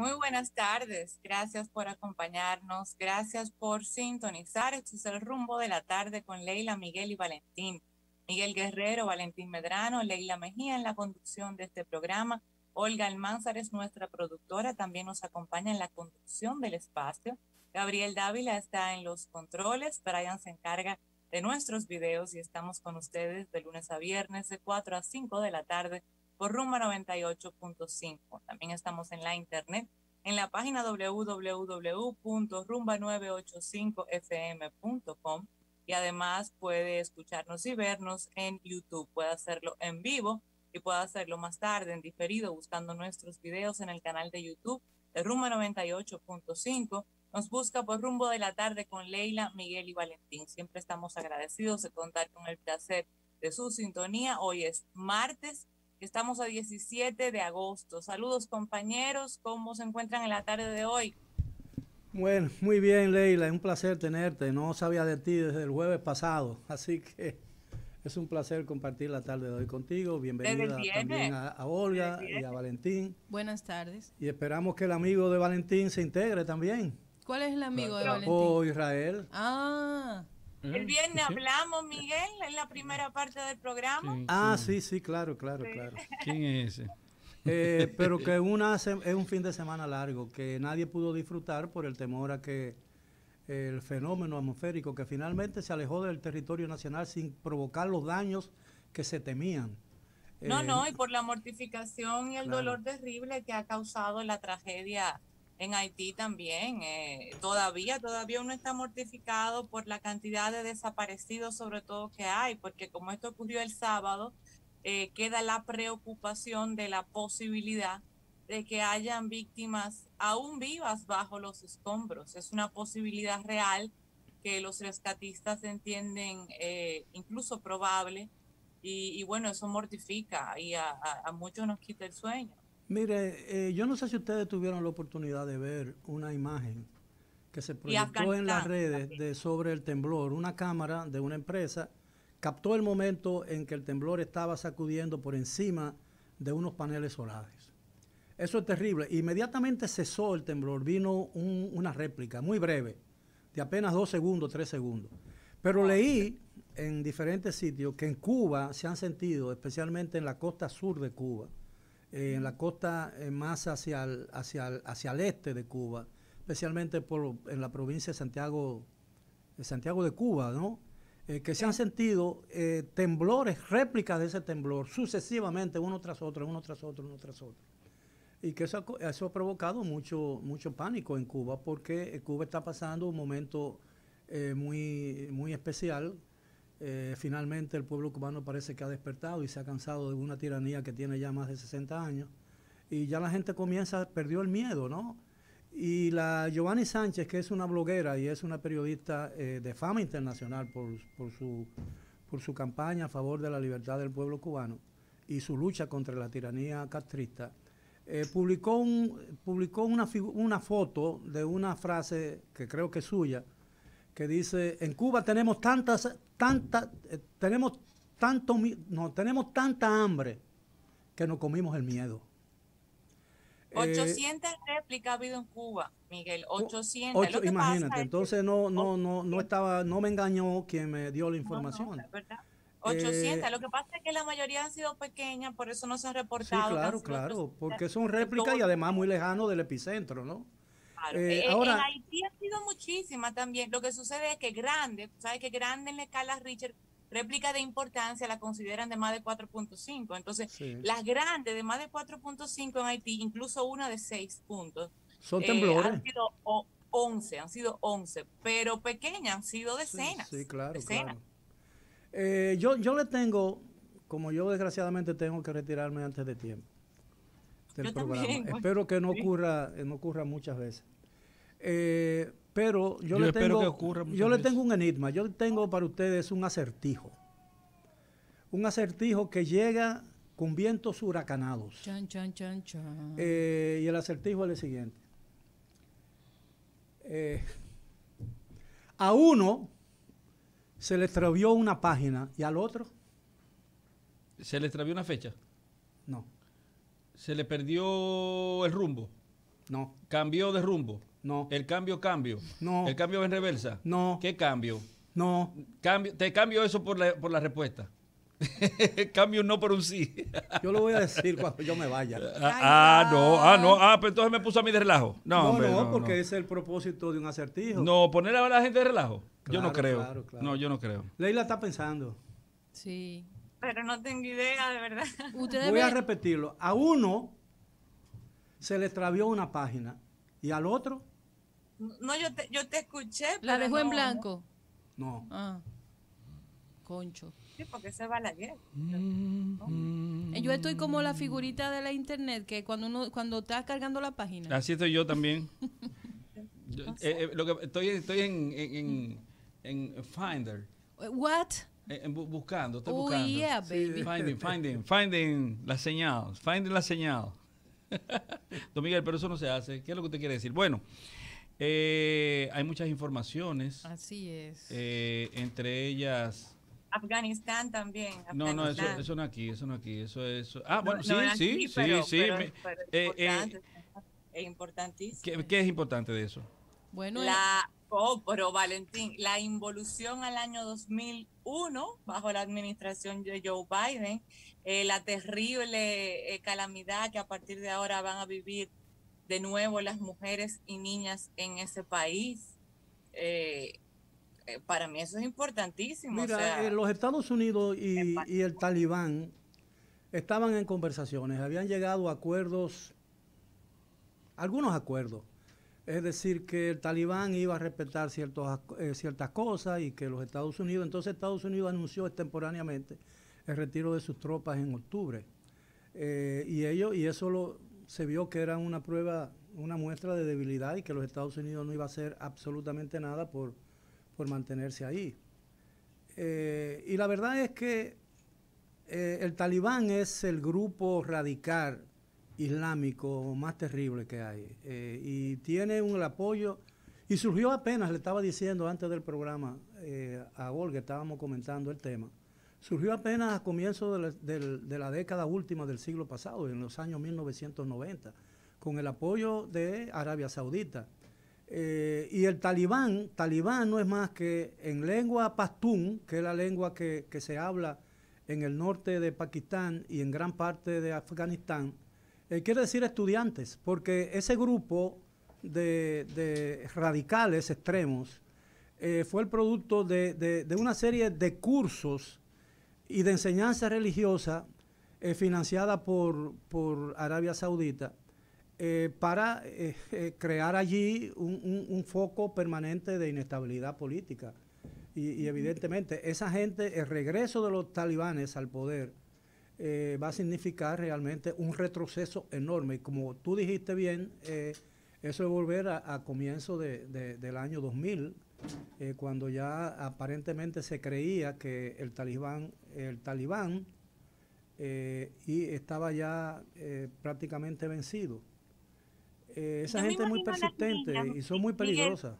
Muy buenas tardes, gracias por acompañarnos, gracias por sintonizar. Este es el rumbo de la tarde con Leila, Miguel y Valentín. Miguel Guerrero, Valentín Medrano, Leila Mejía en la conducción de este programa. Olga Almanzar es nuestra productora, también nos acompaña en la conducción del espacio. Gabriel Dávila está en los controles, Brian se encarga de nuestros videos y estamos con ustedes de lunes a viernes de 4 a 5 de la tarde por Rumba 98.5. También estamos en la internet en la página www.rumba985fm.com y además puede escucharnos y vernos en YouTube. Puede hacerlo en vivo y puede hacerlo más tarde en diferido buscando nuestros videos en el canal de YouTube de Rumba 98.5. Nos busca por rumbo de la tarde con Leila, Miguel y Valentín. Siempre estamos agradecidos de contar con el placer de su sintonía. Hoy es martes Estamos a 17 de agosto. Saludos compañeros, ¿cómo se encuentran en la tarde de hoy? Bueno, muy bien Leila, es un placer tenerte. No sabía de ti desde el jueves pasado, así que es un placer compartir la tarde de hoy contigo. Bienvenida también a, Olga y a Valentín. Buenas tardes. Y esperamos que el amigo de Valentín se integre también. ¿Cuál es el amigo de Valentín? Oh, Israel. Ah. El viernes hablamos, Miguel, en la primera parte del programa. Ah, sí, sí, claro, claro, claro. ¿Quién es ese? Eh, pero que una, es un fin de semana largo, que nadie pudo disfrutar por el temor a que el fenómeno atmosférico que finalmente se alejó del territorio nacional sin provocar los daños que se temían. No, no, eh, y por la mortificación y el dolor terrible que ha causado la tragedia en Haití también. Eh, todavía, todavía uno está mortificado por la cantidad de desaparecidos, sobre todo que hay, porque como esto ocurrió el sábado, eh, queda la preocupación de la posibilidad de que hayan víctimas aún vivas bajo los escombros. Es una posibilidad real que los rescatistas entienden eh, incluso probable y, bueno, eso mortifica y a muchos nos quita el sueño. Mire, eh, yo no sé si ustedes tuvieron la oportunidad de ver una imagen que se proyectó en las redes de, sobre el temblor. Una cámara de una empresa captó el momento en que el temblor estaba sacudiendo por encima de unos paneles solares. Eso es terrible. Inmediatamente cesó el temblor, vino una réplica muy breve, de apenas dos segundos, tres segundos. Pero leí en diferentes sitios que en Cuba se han sentido, especialmente en la costa sur de Cuba, eh, en la costa eh, más hacia el, hacia, hacia el este de Cuba, especialmente por, en la provincia de Santiago, de Santiago de Cuba, ¿no? Eh, que se han sentido temblores, réplicas de ese temblor, sucesivamente, uno tras otro, uno tras otro, uno tras otro. Y que eso, eso ha provocado mucho, mucho pánico en Cuba, porque Cuba está pasando un momento muy, muy especial eh, finalmente el pueblo cubano parece que ha despertado y se ha cansado de una tiranía que tiene ya más de 60 años. Y ya la gente comienza, perdió el miedo, ¿no? Y la Giovanni Sánchez, que es una bloguera y es una periodista eh, de fama internacional por, su, por su campaña a favor de la libertad del pueblo cubano y su lucha contra la tiranía castrista, eh, publicó, un, publicó una, una foto de una frase que creo que es suya, que dice, en Cuba tenemos tantas, tantas, eh, tenemos tanto, no, tenemos tanta hambre que nos comimos el miedo. 800 eh, réplicas ha habido en Cuba, Miguel, 800. imagínate, entonces no, no, no, no estaba, no me engañó quien me dio la información. 800, eh, lo que pasa es que la mayoría han sido pequeñas, por eso no se han reportado. Sí, claro, claro, porque son réplicas y además muy lejanos del epicentro, ¿no? Eh, eh, ahora, en Haití ha sido muchísima también. Lo que sucede es que grande, ¿sabes que grande en la escala Richard, réplica de importancia la consideran de más de 4.5. Entonces, las grandes de más de 4.5 en Haití, incluso una de 6 puntos. Son temblores. han sido 11, han sido 11, pero pequeñas, han sido decenas. Sí, claro. Eh, yo, yo le tengo, como yo desgraciadamente tengo que retirarme antes de tiempo del programa. Espero que no ocurra, no ocurra muchas veces. Eh, pero yo, le tengo, yo le tengo un enigma, yo tengo para ustedes un acertijo. Un acertijo que llega con vientos huracanados. Eh, y el acertijo es el siguiente. Eh, a uno se le extravió una página y al otro. ¿Se le extravió una fecha? No. ¿Se le perdió el rumbo? No. ¿Cambió de rumbo? No. ¿El cambio cambio? No. ¿El cambio en reversa? No. ¿Qué cambio? No. Cambio, te cambio eso por la, por la respuesta. cambio un no por un sí. yo lo voy a decir cuando yo me vaya. ah, ah no, ah, no. Ah, pero entonces me puso a mí de relajo. No, no, no, porque ese es el propósito de un acertijo. No, poner a la gente de relajo. yo no creo. Claro, claro. No, yo no creo. Leila está pensando. Sí. Pero no tengo idea, de verdad. Voy a repetirlo. A uno se le extravió una página y al otro. No, yo te, yo te escuché. ¿La dejó en blanco? No. Ah. Concho. Sí, porque se va la guerra. Mm, yo estoy como la figurita de la internet que cuando uno cuando está cargando la página. Así estoy yo también. Eh, eh, lo que estoy, estoy en, en, en, Finder. What? Buscando, estoy oh, buscando. Yeah, baby. Finding, finding, finding la señal, finding la señal. Don Miguel, pero eso no se hace. ¿Qué es lo que usted quiere decir? Bueno, eh, hay muchas informaciones. Así es. Eh, entre ellas... Afganistán también. No, no, eso, eso no aquí, eso no aquí, eso es... Ah, bueno, sí, sí, sí, sí, es importantísimo. ¿qué, ¿Qué, es importante de eso? Bueno, la, oh, pero Valentín, la involución al año 2001 bajo la administración de Joe Biden, eh, la terrible eh, calamidad que a partir de ahora van a vivir de nuevo las mujeres y niñas en ese país. Eh, para mí eso es importantísimo. Mira, los Estados Unidos y, y el talibán estaban en conversaciones, habían llegado a acuerdos, algunos acuerdos es decir, que el talibán iba a respetar eh, ciertas cosas y que los Estados Unidos, entonces Estados Unidos anunció extemporáneamente el retiro de sus tropas en octubre. Eh, y ellos, y eso se vio que era una prueba, una muestra de debilidad y que los Estados Unidos no iba a hacer absolutamente nada por, por mantenerse ahí. Eh, y la verdad es que el talibán es el grupo radical islámico más terrible que hay. Eh, y tiene un apoyo, y surgió apenas, le estaba diciendo antes del programa eh, a Olga, estábamos comentando el tema, surgió apenas a comienzos de la, década última del siglo pasado, en los años 1990, con el apoyo de Arabia Saudita. Eh, y el talibán, talibán no es más que en lengua pastún, que es la lengua que, que se habla en el norte de Pakistán y en gran parte de Afganistán, eh, quiere decir estudiantes, porque ese grupo de, radicales extremos eh, fue el producto de, una serie de cursos y de enseñanza religiosa eh, financiada por, Arabia Saudita para crear allí un, foco permanente de inestabilidad política. y evidentemente esa gente, el regreso de los talibanes al poder, eh, va a significar realmente un retroceso enorme. Y como tú dijiste bien, eh, eso es volver a, comienzo del año 2000, eh, cuando ya aparentemente se creía que el talibán, el talibán y estaba ya prácticamente vencido. esa gente es muy persistente y son muy peligrosas.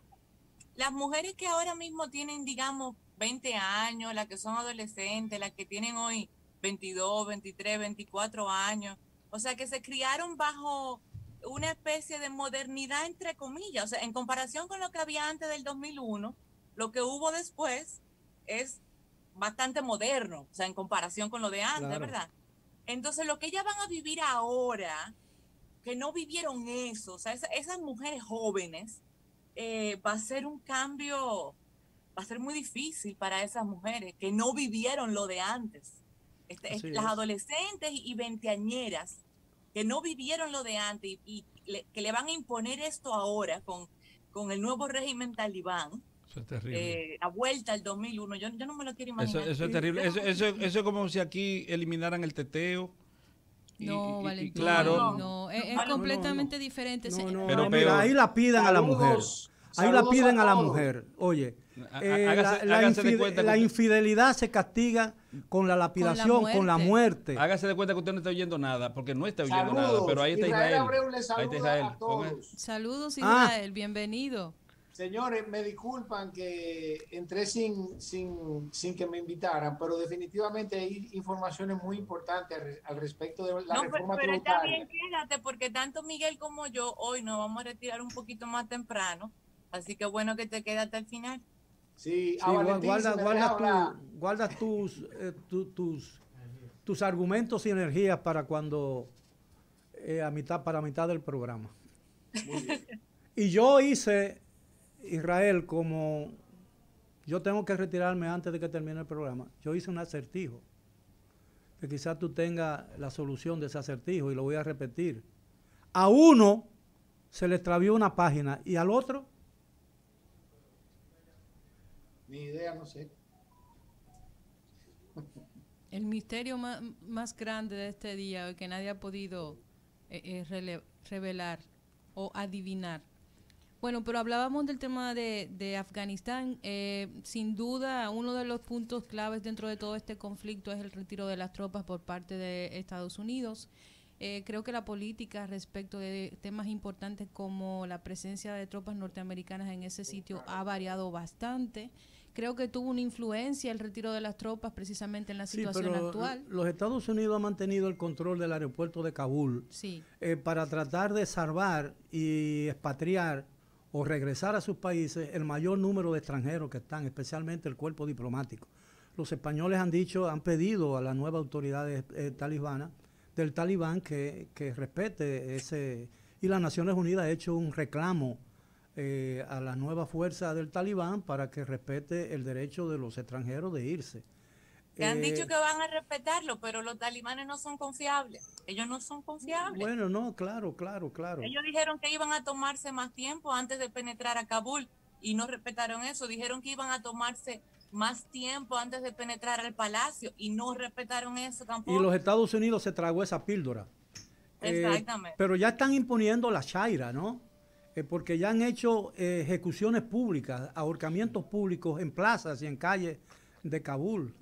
Las mujeres que ahora mismo tienen, digamos, 20 años, las que son adolescentes, las que tienen hoy 22, 23, 24 años. O sea, que se criaron bajo una especie de modernidad, entre comillas. O sea, en comparación con lo que había antes del 2001, lo que hubo después es bastante moderno, o sea, en comparación con lo de antes, ¿verdad? Entonces, lo que ellas van a vivir ahora, que no vivieron eso, o sea, esas, mujeres jóvenes, eh, va a ser un cambio, va a ser muy difícil para esas mujeres que no vivieron lo de antes. Este, las adolescentes y veinteañeras que no vivieron lo de antes y, que le van a imponer esto ahora con, con el nuevo régimen talibán. Eso es terrible. Eh, la vuelta al 2001, yo, yo, no me lo quiero imaginar. Eso, es terrible. Eso, eso, es como si aquí eliminaran el teteo. no, Valentín, claro. no, es, completamente diferente. pero, mira, ahí la piden a la mujer. Ahí la piden a la mujer. Oye, eh, la, infidelidad se castiga con la lapidación, con la, muerte. Hágase de cuenta que usted no está oyendo nada, porque no está oyendo nada, pero ahí está Israel. Saludos, ah. Israel, bienvenido. Señores, me disculpan que entré sin, sin, sin que me invitaran, pero definitivamente hay informaciones muy importantes al, respecto de la reforma pero, pero está bien, quédate, porque tanto Miguel como yo hoy nos vamos a retirar un poquito más temprano, así que bueno que te quedas hasta el final. Sí, guarda, guarda, tus, eh, tus, tus argumentos y energías para cuando, eh, a mitad, para mitad del programa. Y yo hice, Israel, como yo tengo que retirarme antes de que termine el programa, yo hice un acertijo, que quizás tú tengas la solución de ese acertijo y lo voy a repetir. A uno se le extravió una página y al otro ni idea, no sé. El misterio más, grande de este día que nadie ha podido eh, eh, revelar o adivinar. Bueno, pero hablábamos del tema de, Afganistán. Eh, sin duda, uno de los puntos claves dentro de todo este conflicto es el retiro de las tropas por parte de Estados Unidos. creo que la política respecto de temas importantes como la presencia de tropas norteamericanas en ese sitio ha variado bastante creo que tuvo una influencia el retiro de las tropas precisamente en la situación actual. Los Estados Unidos han mantenido el control del aeropuerto de Kabul eh, para tratar de salvar y expatriar o regresar a sus países el mayor número de extranjeros que están, especialmente el cuerpo diplomático. Los españoles han dicho, han pedido a las nuevas autoridades eh, talibanas del talibán que, que respete ese... Y las Naciones Unidas ha hecho un reclamo eh, a la nueva fuerza del talibán para que respete el derecho de los extranjeros de irse. Te han dicho eh, que van a respetarlo, pero los talibanes no son confiables. Ellos no son confiables. Bueno, no, claro, claro, claro. Ellos dijeron que iban a tomarse más tiempo antes de penetrar a Kabul y no respetaron eso. Dijeron que iban a tomarse más tiempo antes de penetrar al palacio y no respetaron eso tampoco. Y los Estados Unidos se tragó esa píldora. Eh, Exactamente. pero ya están imponiendo la Shaira, ¿no? Eh, porque ya han hecho eh, ejecuciones públicas, ahorcamientos públicos en plazas y en calles de Kabul.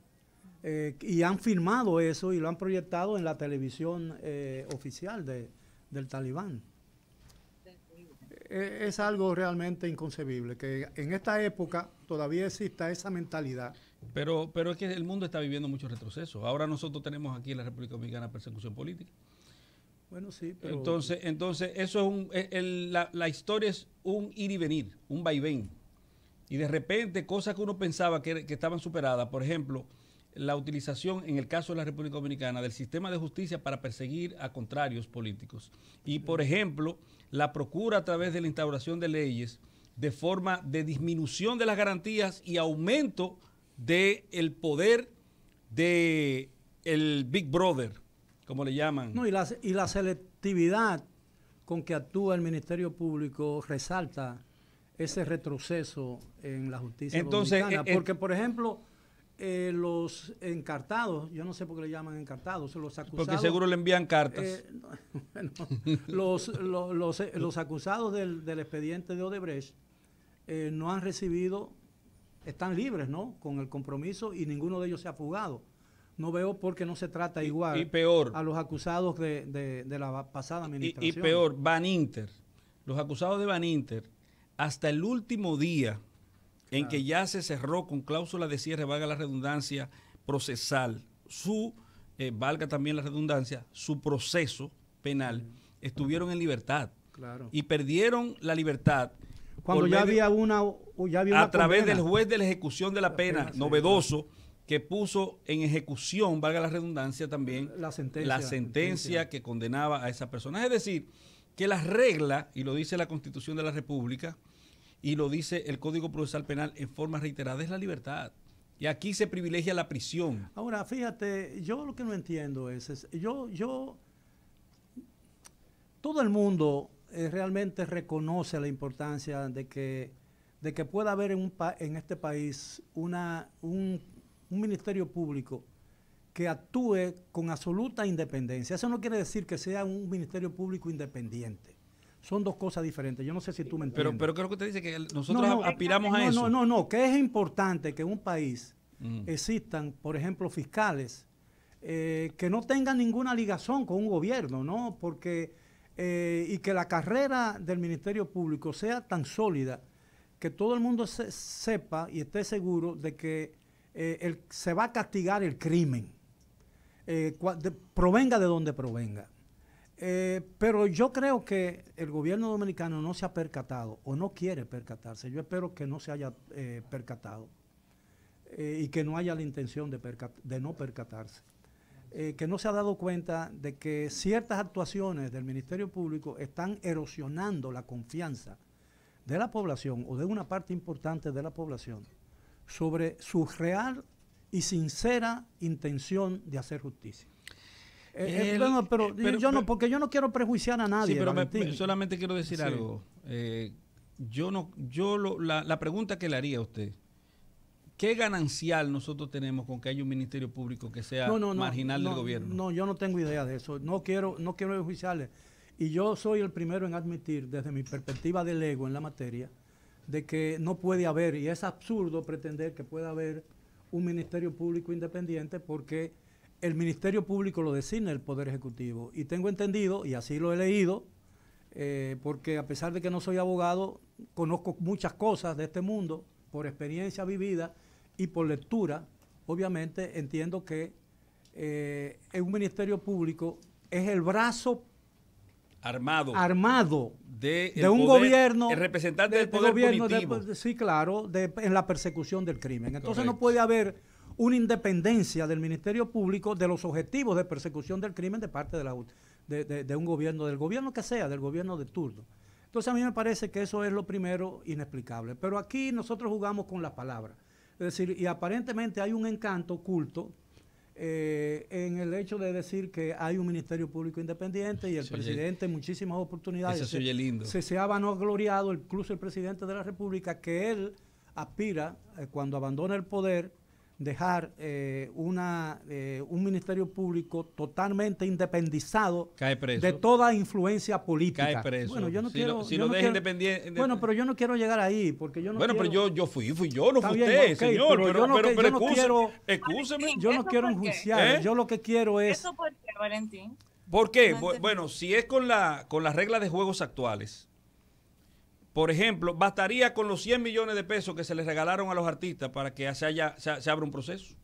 Eh, y han filmado eso y lo han proyectado en la televisión oficial de, del talibán. es algo realmente inconcebible que en esta época todavía exista esa mentalidad. Pero, pero es que el mundo está viviendo muchos retrocesos. Ahora nosotros tenemos aquí en la República Dominicana persecución política. Bueno, sí, pero... Entonces, entonces eso es un, eh, la, historia es un ir y venir, un vaivén. Y de repente, cosas que uno pensaba que, estaban superadas, por ejemplo, la utilización, en el caso de la República Dominicana, del sistema de justicia para perseguir a contrarios políticos. Y, por ejemplo, la procura a través de la instauración de leyes de forma de disminución de las garantías y aumento del el poder de el Big Brother, como le llaman. No, y la, y la selectividad con que actúa el Ministerio Público resalta ese retroceso en la justicia Entonces, dominicana. Eh, eh, porque, por ejemplo, eh, los encartados, yo no sé por qué le llaman encartados, los acusados... Porque seguro le envían cartas. los, los, los, acusados del, del, expediente de Odebrecht no han recibido, están libres, ¿no? Con el compromiso y ninguno de ellos se ha fugado no veo por qué no se trata igual y, peor, a los acusados de, la pasada administración. Y, peor, Van Inter, los acusados de Van Inter, hasta el último día en que ya se cerró con cláusula de cierre, valga la redundancia, procesal, su, eh, valga también la redundancia, su proceso penal, estuvieron en libertad. Claro. Y perdieron la libertad. Cuando ya, había una, ya había A través del juez de la ejecución de la, pena, novedoso que puso en ejecución, valga la redundancia también, la sentencia, que condenaba a esa persona. Es decir, que la regla, y lo dice la Constitución de la República, y lo dice el Código Procesal Penal en forma reiterada, es la libertad. Y aquí se privilegia la prisión. Ahora, fíjate, yo lo que no entiendo es, yo, yo, todo el mundo eh, realmente reconoce la importancia de que, de que pueda haber en, un en este país una, un un ministerio público que actúe con absoluta independencia. Eso no quiere decir que sea un ministerio público independiente. Son dos cosas diferentes. Yo no sé si tú me entiendes. Pero, pero creo que te dice que nosotros aspiramos a eso. No, no, no, que es importante que en un país mm. existan, por ejemplo, fiscales eh, que no tengan ninguna ligación con un gobierno, ¿no? Porque, eh, y que la carrera del Ministerio Público sea tan sólida que todo el mundo sepa y esté seguro de que eh, se va a castigar el crimen, eh, provenga de donde provenga. Eh, pero yo creo que el gobierno dominicano no se ha percatado o no quiere percatarse. Yo espero que no se haya percatado y que no haya la intención de, de no percatarse. que no se ha dado cuenta de que ciertas actuaciones del Ministerio Público están erosionando la confianza de la población o de una parte importante de la población sobre su real y sincera intención de hacer justicia. Eh, eh, pero, yo no, porque yo no quiero prejuiciar a nadie. Sí, pero solamente quiero decir algo. Eh, yo no, yo la, la, pregunta que le haría a usted, ¿qué ganancial nosotros tenemos con que haya un ministerio público que sea marginal del gobierno? No, yo no tengo idea de eso. No quiero, no quiero prejuiciarle. Y yo soy el primero en admitir, desde mi perspectiva del ego en la materia, de que no puede haber, y es absurdo pretender que pueda haber un Ministerio Público independiente porque el Ministerio Público lo designa el Poder Ejecutivo. Y tengo entendido, y así lo he leído, eh, porque a pesar de que no soy abogado, conozco muchas cosas de este mundo por experiencia vivida y por lectura. Obviamente entiendo que eh, un Ministerio Público es el brazo armado armado de, un gobierno el representante del poder gobierno sí claro en la persecución del crimen. Entonces no puede haber una independencia del ministerio público de los objetivos de persecución del crimen de parte de, la, de, un gobierno del gobierno que sea del gobierno de turno. Entonces a mí me parece que eso es lo primero inexplicable. Pero aquí nosotros jugamos con las palabras es decir y aparentemente hay un encanto oculto eh, en el hecho de decir que hay un Ministerio Público Independiente y el presidente en muchísimas oportunidades se, lindo. se, se, ha vanagloriado, incluso el presidente de la República, que él aspira, eh, cuando abandona el poder, dejar eh, una, eh, un ministerio público totalmente independizado de toda influencia política. Cae preso. Bueno, yo no si quiero. Lo, si lo deja independiente. Bueno, pero yo no quiero llegar ahí porque yo no. Bueno, pero yo, yo fui, fui yo, no fui usted, señor. Pero, yo no, pero, pero, quiero. Excúseme. Yo no quiero enjuiciar. ¿Eh? Yo lo que quiero es. ¿Eso por qué, Valentín? ¿Por qué? bueno, si es con la con las reglas de juegos actuales por ejemplo, bastaría con los 100 millones de pesos que se les regalaron a los artistas para que se, haya, se, abra un proceso.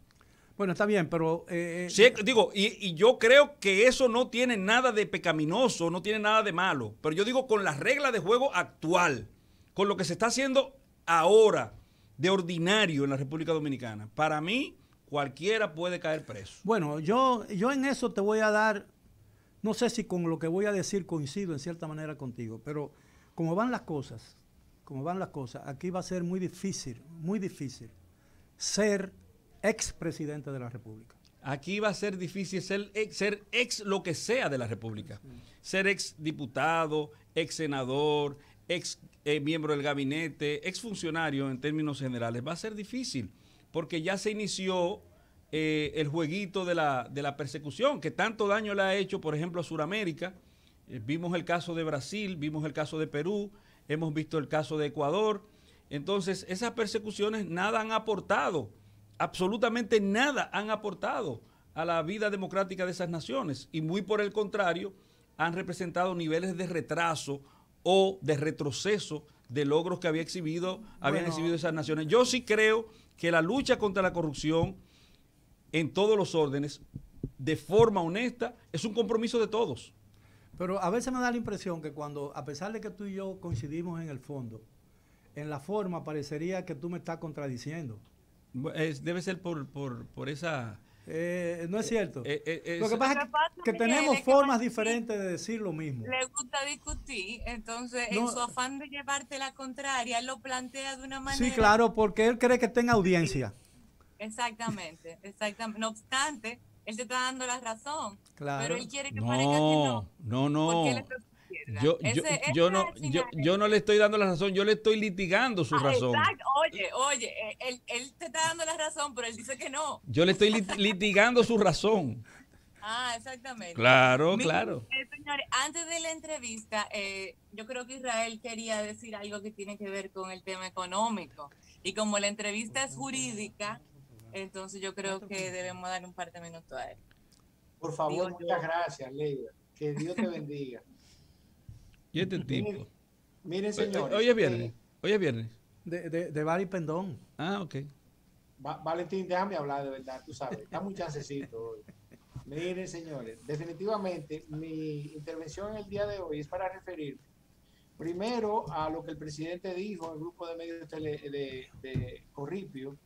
Bueno, está bien, pero... Eh, eh, digo, y, yo creo que eso no tiene nada de pecaminoso, no tiene nada de malo. Pero yo digo, con las reglas de juego actual, con lo que se está haciendo ahora de ordinario en la República Dominicana, para mí cualquiera puede caer preso. Bueno, yo, yo en eso te voy a dar, no sé si con lo que voy a decir coincido en cierta manera contigo, pero como van las cosas, como van las cosas, aquí va a ser muy difícil, muy difícil ser expresidente de la República. Aquí va a ser difícil ser ex, ser ex lo que sea de la República. Ser ex diputado, ex senador, ex eh, miembro del gabinete, ex funcionario en términos generales. Va a ser difícil porque ya se inició eh, el jueguito de la, de la persecución que tanto daño le ha hecho, por ejemplo, a Sudamérica eh, vimos el caso de Brasil, vimos el caso de Perú, hemos visto el caso de Ecuador. Entonces, esas persecuciones nada han aportado, absolutamente nada han aportado a la vida democrática de esas naciones. Y muy por el contrario, han representado niveles de retraso o de retroceso de logros que había exhibido, habían exhibido esas naciones. Yo sí creo que la lucha contra la corrupción en todos los órdenes, de forma honesta, es un compromiso de todos. Pero a veces me da la impresión que cuando, a pesar de que tú y yo coincidimos en el fondo, en la forma parecería que tú me estás contradiciendo. debe ser por, por, por esa... Eh, no es cierto. Eh, eh, lo que pasa es que, tenemos formas diferentes de decir lo mismo. Le gusta discutir, entonces en su afán de llevarte la contraria, él lo plantea de una manera... Sí, claro, porque él cree que tenga audiencia. Exactamente, exactamente. No obstante, él te está dando la razón. Claro. Pero él quiere que parezca que no. No, no, yo, yo, yo, no, yo, yo, no le estoy dando la razón, yo le estoy litigando su ah, razón. Exacto. Oye, oye, él, él, te está dando la razón, pero él dice que no. Yo le estoy litigando su razón. Ah, exactamente. Claro, claro. Eh, señores, antes de la entrevista, eh, yo creo que Israel quería decir algo que tiene que ver con el tema económico. Y como la entrevista es jurídica, entonces yo creo que debemos dar un par de minutos a él. Por favor, muchas gracias, Leida. Que Dios te bendiga. y este tipo. Miren, señores. Hoy es viernes. Eh, hoy es viernes. De, de, de Bari Pendón. Ah, ok. Valentín, déjame hablar de verdad, tú sabes, está muy chancecito hoy. Miren, señores, definitivamente mi intervención en el día de hoy es para referirme primero a lo que el presidente dijo en el grupo de medios de, de Corripio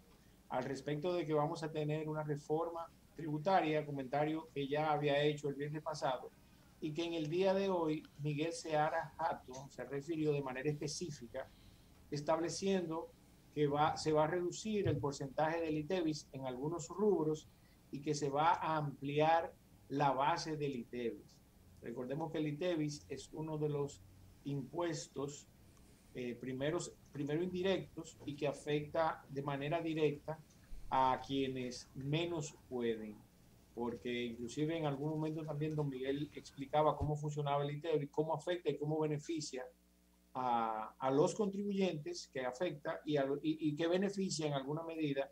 al respecto de que vamos a tener una reforma tributaria, comentario que ya había hecho el viernes pasado, y que en el día de hoy Miguel Seara Jato se refirió de manera específica, estableciendo que va, se va a reducir el porcentaje del ITEVIS en algunos rubros y que se va a ampliar la base del ITEVIS. Recordemos que el ITEVIS es uno de los impuestos eh, primeros, primero indirectos y que afecta de manera directa a quienes menos pueden, porque inclusive en algún momento también don Miguel explicaba cómo funcionaba el ITEB y cómo afecta y cómo beneficia a, a los contribuyentes que afecta y, y, que beneficia en alguna medida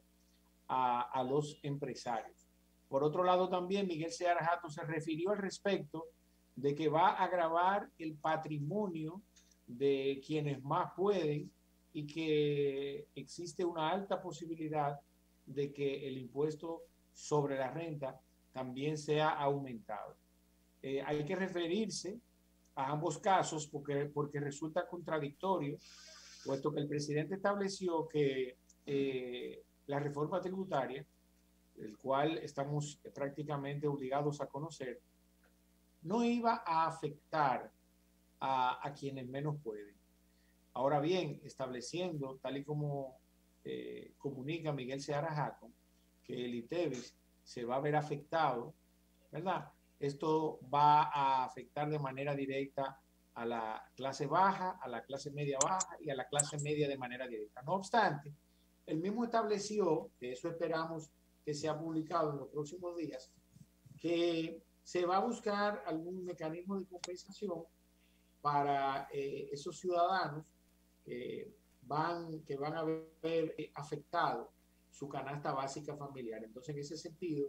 a, a, los empresarios. Por otro lado, también Miguel Seara se refirió al respecto de que va a agravar el patrimonio de quienes más pueden y que existe una alta posibilidad de que el impuesto sobre la renta también sea aumentado. Eh, hay que referirse a ambos casos porque, porque resulta contradictorio, puesto que el presidente estableció que eh, la reforma tributaria, el cual estamos prácticamente obligados a conocer, no iba a afectar a, quienes menos pueden. Ahora bien, estableciendo, tal y como eh, comunica Miguel Seara Jaco, que el ITEVIS se va a ver afectado, ¿verdad? Esto va a afectar de manera directa a la clase baja, a la clase media baja y a la clase media de manera directa. No obstante, el mismo estableció, que eso esperamos que sea publicado en los próximos días, que se va a buscar algún mecanismo de compensación para eh, esos ciudadanos que van, que van a ver afectado su canasta básica familiar. Entonces, en ese sentido,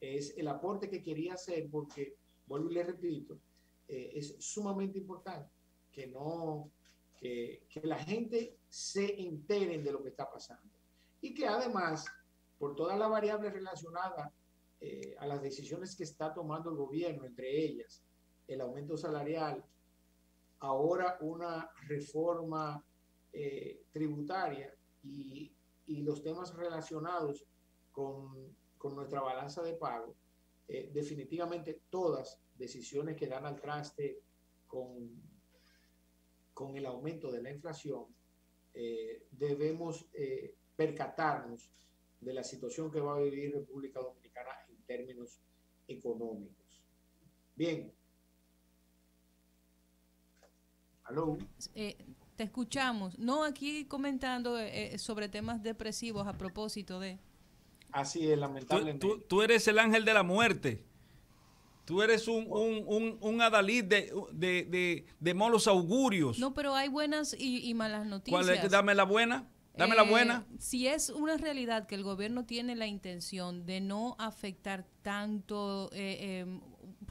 es el aporte que quería hacer porque, vuelvo y le repito, eh, es sumamente importante que no, que, que la gente se entere de lo que está pasando. Y que además, por todas las variables relacionadas eh, a las decisiones que está tomando el gobierno, entre ellas el aumento salarial, ahora una reforma eh, tributaria y, y, los temas relacionados con, con nuestra balanza de pago, eh, definitivamente todas decisiones que dan al traste con, con el aumento de la inflación, debemos percatarnos de la situación que va a vivir República Dominicana términos económicos. Bien. Eh, te escuchamos. No, aquí comentando eh, eh, sobre temas depresivos a propósito de... Así es, lamentablemente. Tú, tú, eres el ángel de la muerte. Tú eres un, un, un, un adalid de, de, de, de, malos augurios. No, pero hay buenas y, y malas noticias. ¿Cuál es? Dame la buena. Dame la buena. Eh, si es una realidad que el gobierno tiene la intención de no afectar tanto eh, em,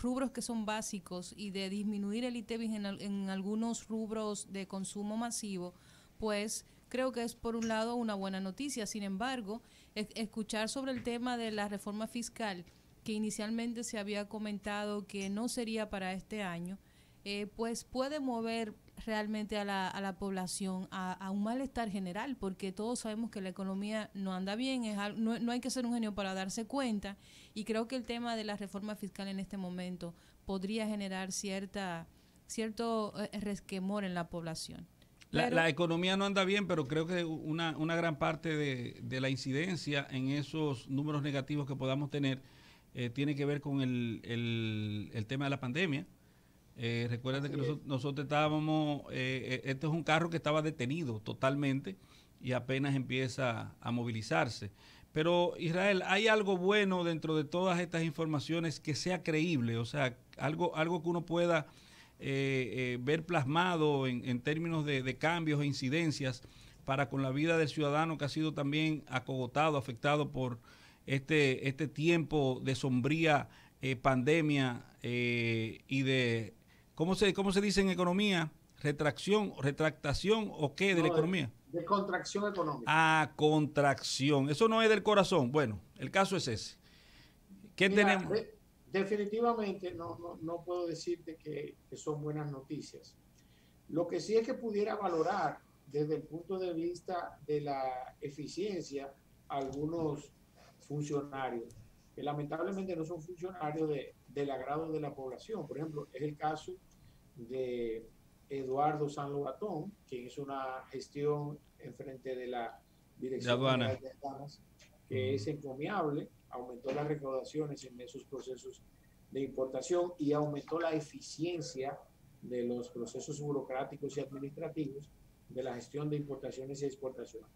rubros que son básicos y de disminuir el ITEVIS en, en, algunos rubros de consumo masivo, pues creo que es por un lado una buena noticia. Sin embargo, escuchar sobre el tema de la reforma fiscal, que inicialmente se había comentado que no sería para este año, eh, pues puede mover realmente a la, a la población a, un malestar general, porque todos sabemos que la economía no anda bien, es, no, no hay que ser un genio para darse cuenta, y creo que el tema de la reforma fiscal en este momento podría generar cierta cierto eh, resquemor en la población. La, la, economía no anda bien, pero creo que una, una gran parte de, de, la incidencia en esos números negativos que podamos tener eh, tiene que ver con el, el, el tema de la pandemia eh, recuerden que nosotros, estábamos, eh, este es un carro que estaba detenido totalmente y apenas empieza a movilizarse. Pero Israel, ¿hay algo bueno dentro de todas estas informaciones que sea creíble? O sea, algo, algo que uno pueda eh, ver plasmado en, términos de, cambios e incidencias para con la vida del ciudadano que ha sido también acogotado, afectado por este, este tiempo de sombría pandemia y de ¿cómo se, cómo se dice en economía? retracción, retractación o qué de la economía? De, contracción económica. Ah, contracción. Eso no es del corazón. Bueno, el caso es ese. ¿Qué tenemos? definitivamente no, no, puedo decirte que, que son buenas noticias. Lo que sí es que pudiera valorar desde el punto de vista de la eficiencia algunos funcionarios que lamentablemente no son funcionarios de, del agrado de la población. Por ejemplo, es el caso de Eduardo San Lobatón, quien hizo una gestión en frente de la Dirección de Aduanas, que es encomiable, aumentó las recaudaciones en esos procesos de importación y aumentó la eficiencia de los procesos burocráticos y administrativos de la gestión de importaciones y exportaciones.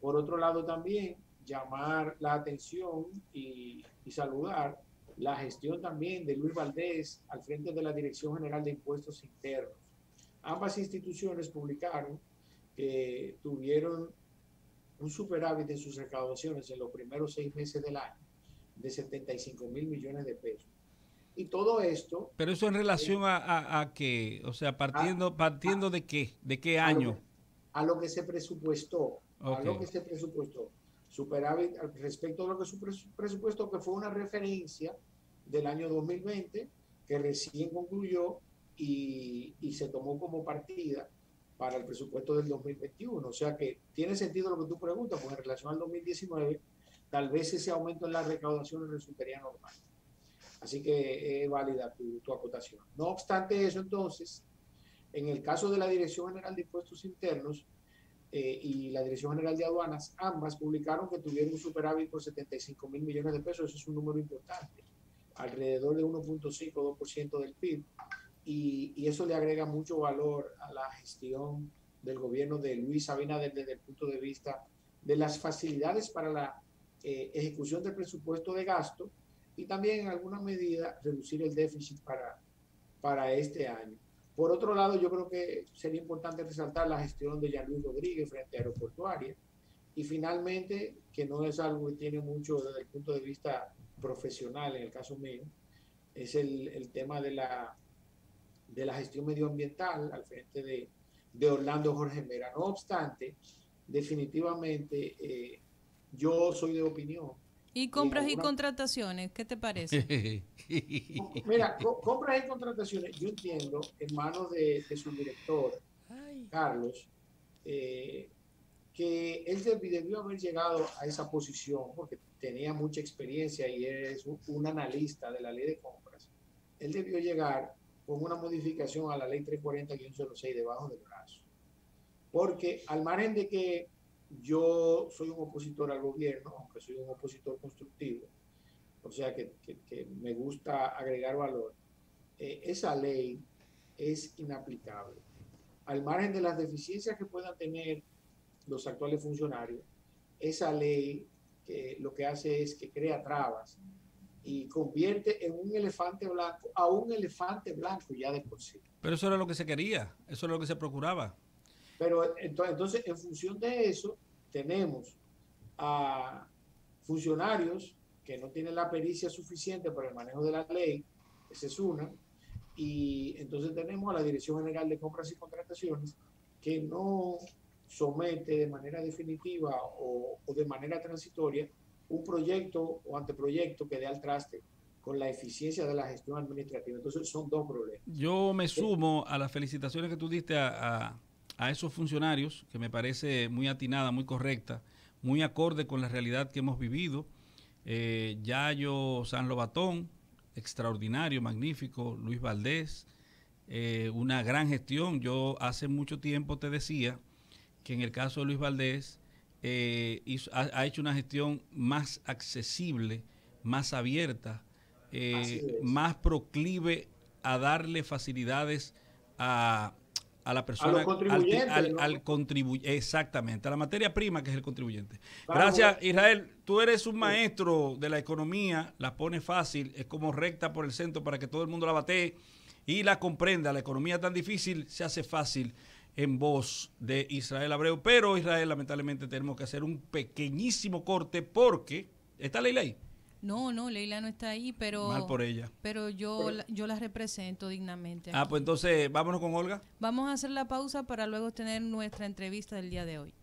Por otro lado, también llamar la atención y, y saludar la gestión también de Luis Valdés al frente de la Dirección General de Impuestos Internos. Ambas instituciones publicaron que tuvieron un superávit en sus recaudaciones en los primeros seis meses del año de 75 mil millones de pesos. Y todo esto... Pero eso en relación a, a, a qué, o sea, partiendo, partiendo de qué, de qué año. A lo, que se presupuestó, a lo que se presupuestó. Superávit respecto a lo que su presupuesto, que fue una referencia del año 2020, que recién concluyó y, y se tomó como partida para el presupuesto del 2021. O sea que tiene sentido lo que tú preguntas, porque en relación al 2019, tal vez ese aumento en la recaudación resultaría normal. Así que es válida tu, tu, acotación. No obstante eso, entonces, en el caso de la Dirección General de Impuestos Internos eh, y la Dirección General de Aduanas, ambas publicaron que tuvieron un superávit por 75 mil millones de pesos. Eso es un número importante, alrededor de 1.5-2% del PIB. Y, y, eso le agrega mucho valor a la gestión del gobierno de Luis Abinader desde el punto de vista de las facilidades para la eh, ejecución del presupuesto de gasto y también en alguna medida reducir el déficit para, para este año. Por otro lado, yo creo que sería importante resaltar la gestión de Jean Luis Rodríguez frente a Aeroportuaria y finalmente, que no es algo que tiene mucho desde el punto de vista profesional, en el caso mío, es el, tema de la, de la gestión medioambiental al frente de, de Orlando Jorge Mera. No obstante, definitivamente eh, yo soy de opinión ¿Y compras y, contrataciones? ¿Qué te parece? Mira, compras y contrataciones, yo entiendo, en manos de, su director, Carlos, eh, que él debió haber llegado a esa posición porque tenía mucha experiencia y es un, analista de la ley de compras. Él debió llegar con una modificación a la ley 340-06 debajo del brazo. Porque al margen de que yo soy un opositor al gobierno, aunque soy un opositor constructivo, o sea que, me gusta agregar valor. Eh, esa ley es inaplicable. Al margen de las deficiencias que puedan tener los actuales funcionarios, esa ley que lo que hace es que crea trabas y convierte en un elefante blanco a un elefante blanco ya de por sí. Pero eso era lo que se quería, eso era lo que se procuraba. Pero entonces, en función de eso, tenemos a funcionarios que no tienen la pericia suficiente para el manejo de la ley, esa es una, y entonces tenemos a la Dirección General de Compras y Contrataciones que no somete de manera definitiva o, o de manera transitoria un proyecto o anteproyecto que dé al traste con la eficiencia de la gestión administrativa. Entonces son dos problemas. Yo me sumo a las felicitaciones que tú diste a, a esos funcionarios, que me parece muy atinada, muy correcta, muy acorde con la realidad que hemos vivido. Eh, Yayo San Lobatón, extraordinario, magnífico, Luis Valdés, eh, una gran gestión. Yo hace mucho tiempo te decía que en el caso de Luis Valdés eh, ha, hecho una gestión más accesible, más abierta, eh, más proclive a darle facilidades a, a la persona, al, al, contribuyente, exactamente, a la materia prima que es el contribuyente. Gracias, Israel. Tú eres un maestro de la economía, la pone fácil, es como recta por el centro para que todo el mundo la bate y la comprenda. La economía tan difícil se hace fácil en voz de Israel Abreu. Pero Israel, lamentablemente, tenemos que hacer un pequeñísimo corte porque. ¿Está ley ley? No, no, Leila no está ahí, pero... Mal por ella. Pero yo, la, yo la represento dignamente. Ah, pues entonces, vámonos con Olga. Vamos a hacer la pausa para luego tener nuestra entrevista del día de hoy.